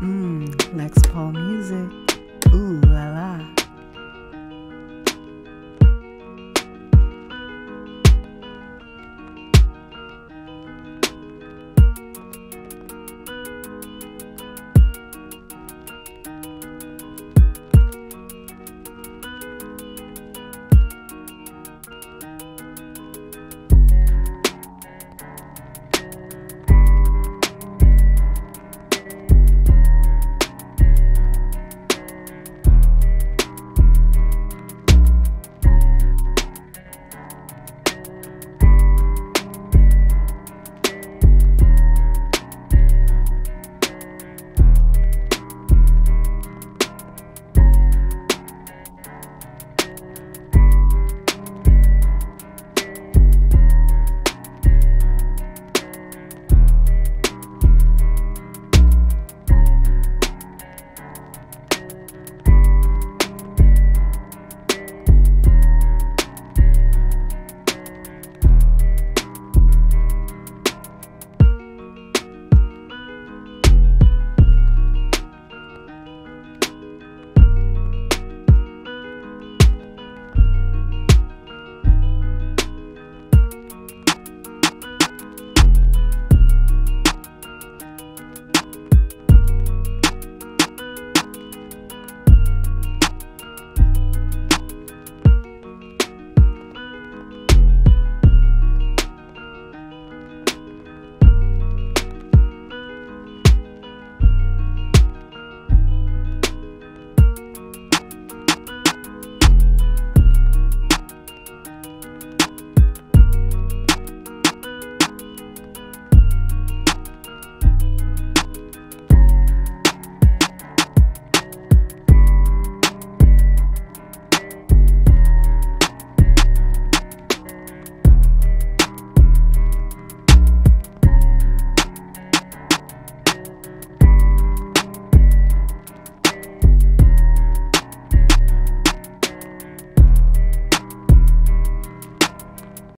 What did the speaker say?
Mmm, Lex Paul music. Ooh la la.